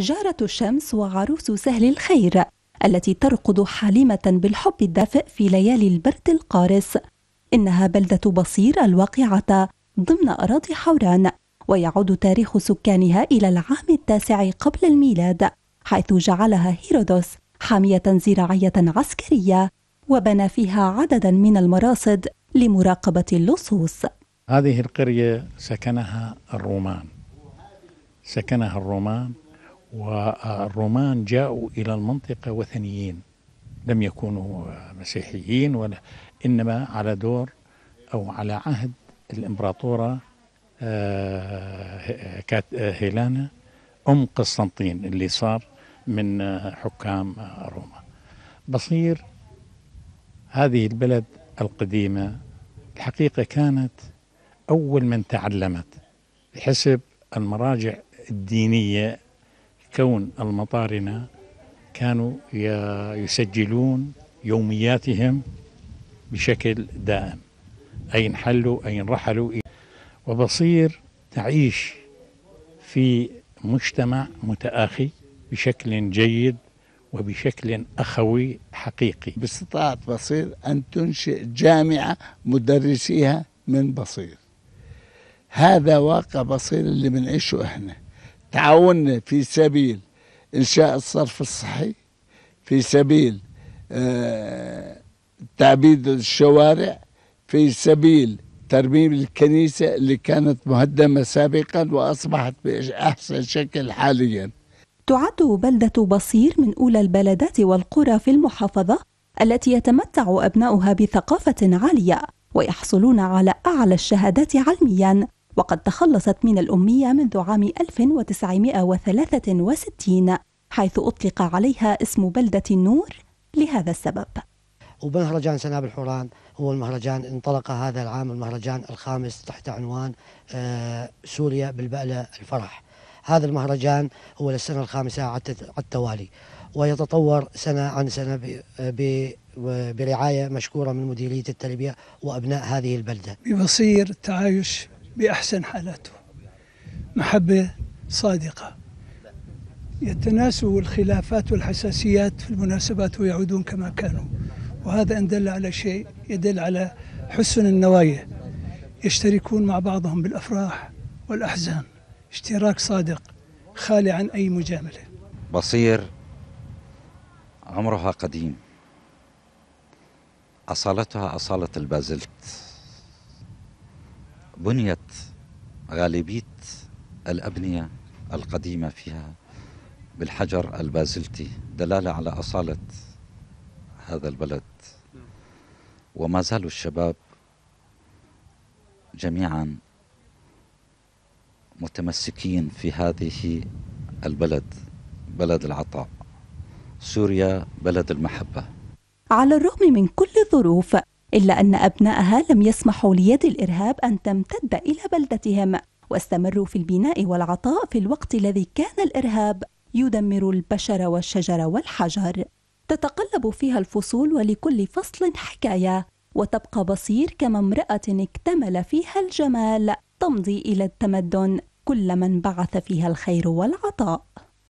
جارة الشمس وعروس سهل الخير التي ترقد حالمة بالحب الدافئ في ليالي البرد القارس. إنها بلدة بصير الواقعة ضمن أراضي حوران ويعود تاريخ سكانها إلى العام التاسع قبل الميلاد حيث جعلها هيرودوس حامية زراعية عسكرية وبنى فيها عددا من المراصد لمراقبة اللصوص. هذه القرية سكنها الرومان. سكنها الرومان والرومان جاءوا إلى المنطقة وثنيين لم يكونوا مسيحيين ولا إنما على دور أو على عهد الإمبراطورة آه، هيلانا أم قسطنطين اللي صار من حكام روما. بصير هذه البلد القديمة الحقيقة كانت أول من تعلمت بحسب المراجع الدينية كون المطارنة كانوا يسجلون يومياتهم بشكل دائم. أين حلوا أين رحلوا وبصير تعيش في مجتمع متآخي بشكل جيد وبشكل أخوي حقيقي. باستطاعت بصير أن تنشئ جامعة مدرسيها من بصير. هذا واقع بصير اللي بنعيشه إحنا. تعاوننا في سبيل إنشاء الصرف الصحي في سبيل آه تعبيد الشوارع في سبيل ترميم الكنيسة اللي كانت مهدمة سابقا وأصبحت بأحسن شكل حاليا. تعد بلدة بصير من أولى البلدات والقرى في المحافظة التي يتمتع أبناؤها بثقافة عالية ويحصلون على أعلى الشهادات علميا. وقد تخلصت من الأمية منذ عام 1963 حيث أطلق عليها اسم بلدة النور لهذا السبب. وبمهرجان سناب الحوران هو المهرجان انطلق هذا العام المهرجان الخامس تحت عنوان آه، سوريا بالبألة الفرح. هذا المهرجان هو للسنة الخامسة على التوالي ويتطور سنة عن سنة برعاية مشكورة من مديرية التربية وأبناء هذه البلدة. بيصير التعايش بأحسن حالاته. محبة صادقة. يتناسوا الخلافات والحساسيات في المناسبات ويعودون كما كانوا. وهذا إن دل على شيء يدل على حسن النوايا. يشتركون مع بعضهم بالأفراح والأحزان. اشتراك صادق خالي عن أي مجاملة. بصير عمرها قديم. أصالتها أصالة البازلت. بنيت غالبية الأبنية القديمة فيها بالحجر البازلتي دلالة على أصالة هذا البلد. وما زالوا الشباب جميعا متمسكين في هذه البلد بلد العطاء. سوريا بلد المحبة. على الرغم من كل الظروف إلا أن أبنائها لم يسمحوا ليد الإرهاب أن تمتد إلى بلدتهم واستمروا في البناء والعطاء في الوقت الذي كان الإرهاب يدمر البشر والشجر والحجر. تتقلب فيها الفصول ولكل فصل حكاية وتبقى بصير كما امرأة اكتمل فيها الجمال تمضي إلى التمدن كل من بعث فيها الخير والعطاء.